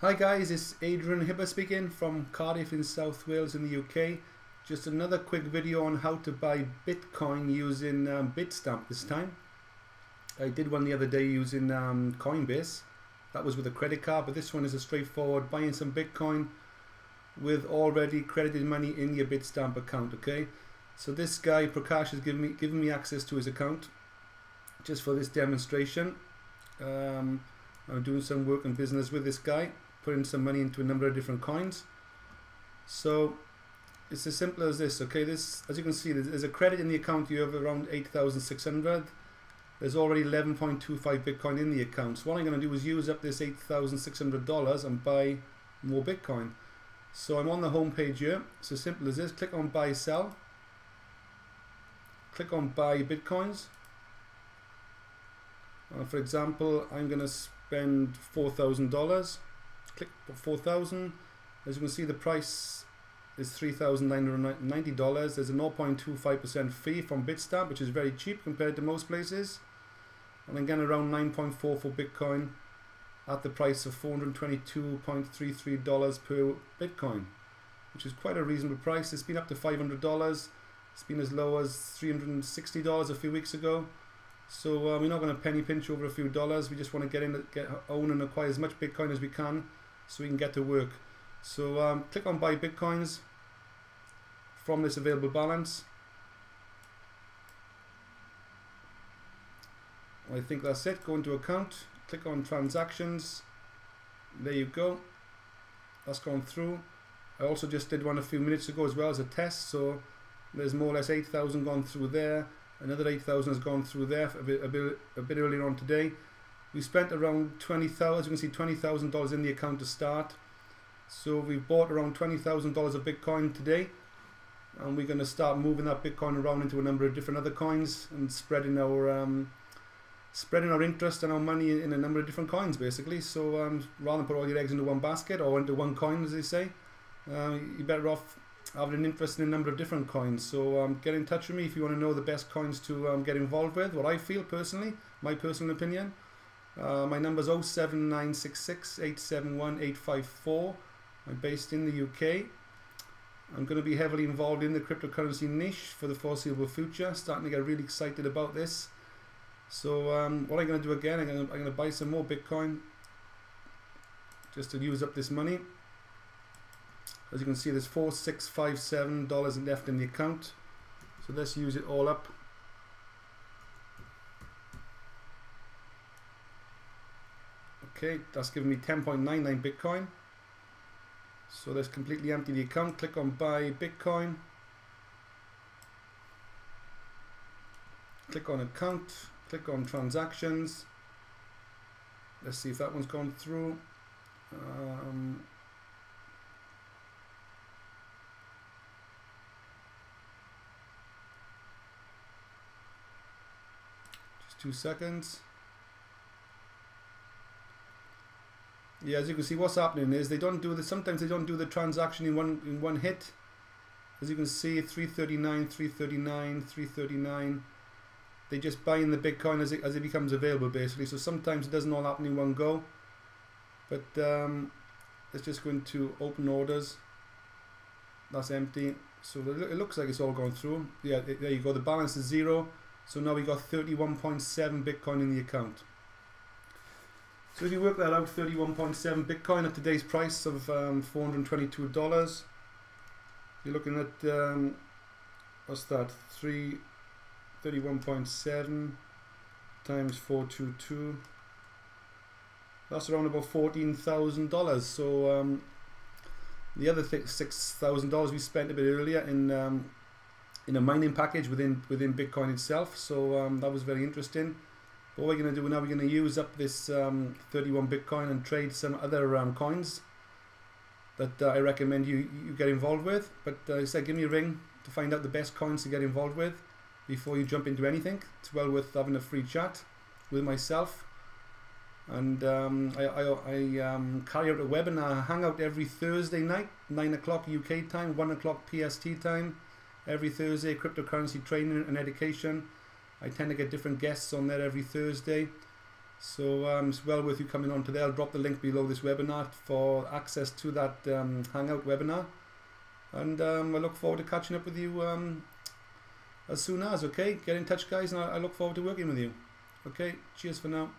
Hi guys, it's Adrian Hibber speaking from Cardiff in South Wales in the UK. Just another quick video on how to buy Bitcoin using um, Bitstamp this time. I did one the other day using um, Coinbase. That was with a credit card, but this one is a straightforward buying some Bitcoin with already credited money in your Bitstamp account, okay? So this guy, Prakash, has given me, given me access to his account just for this demonstration. Um, I'm doing some work and business with this guy, putting some money into a number of different coins. So it's as simple as this, okay? This, as you can see, there's a credit in the account. You have around 8,600. There's already 11.25 Bitcoin in the account. So what I'm going to do is use up this $8,600 and buy more Bitcoin. So I'm on the home page here. It's as simple as this. Click on buy sell. Click on buy Bitcoins. Uh, for example, I'm going to spend $4,000. Click 4,000. As you can see, the price is $3,990. There's a 0.25% fee from Bitstamp, which is very cheap compared to most places. And again, around 9.4 for Bitcoin at the price of $422.33 per Bitcoin, which is quite a reasonable price. It's been up to $500. It's been as low as $360 a few weeks ago. So uh, we're not going to penny pinch over a few dollars. We just want to get in, get own and acquire as much Bitcoin as we can, so we can get to work. So um, click on buy Bitcoins from this available balance. I think that's it. Go into account, click on transactions. There you go. That's gone through. I also just did one a few minutes ago as well as a test. So there's more or less 8,000 gone through there. Another 8,000 has gone through there a bit, a bit, a bit earlier on today. We spent around 20,000, you can see $20,000 in the account to start. So we've bought around $20,000 of Bitcoin today. And we're going to start moving that Bitcoin around into a number of different other coins and spreading our um, spreading our interest and our money in a number of different coins basically. So um, rather than put all your eggs into one basket or into one coin as they say, uh, you're better off having an interest in a number of different coins. So um, get in touch with me if you want to know the best coins to um, get involved with. What I feel personally, my personal opinion. Uh, my number is 07966 871 854. I'm based in the UK. I'm going to be heavily involved in the cryptocurrency niche for the foreseeable future. Starting to get really excited about this. So um, what I'm going to do again, I'm going to, I'm going to buy some more Bitcoin just to use up this money. As you can see, there's four six five seven dollars left in the account. So let's use it all up. Okay, that's giving me 10.99 Bitcoin. So let's completely empty the account. Click on buy Bitcoin. Click on account. Click on transactions. Let's see if that one's gone through. Um, two seconds. Yeah, as you can see, what's happening is they don't do the. Sometimes they don't do the transaction in one in one hit. As you can see, 339, 339, 339. They just buy in the Bitcoin as it as it becomes available, basically. So sometimes it doesn't all happen in one go. But um, let's just go into open orders. That's empty. So it looks like it's all gone through. Yeah, there you go. The balance is zero. So now we got 31.7 Bitcoin in the account. So if you work that out, 31.7 Bitcoin at today's price of um, $422, you're looking at, um, what's that, 3, 31.7 times 422, that's around about $14,000. So um, the other $6,000 we spent a bit earlier in um, in a mining package within within Bitcoin itself. So um, that was very interesting. What we're going to do now, we're going to use up this um, 31 Bitcoin and trade some other um, coins that uh, I recommend you, you get involved with. But uh, I said, give me a ring to find out the best coins to get involved with before you jump into anything. It's well worth having a free chat with myself. And um, I, I, I um, carry out a webinar hangout every Thursday night, 9 o'clock UK time, 1 o'clock PST time. Every Thursday, cryptocurrency training and education. I tend to get different guests on there every Thursday. So um, it's well worth you coming on to there. I'll drop the link below this webinar for access to that um, Hangout webinar. And um, I look forward to catching up with you um, as soon as, okay? Get in touch, guys, and I, I look forward to working with you. Okay, cheers for now.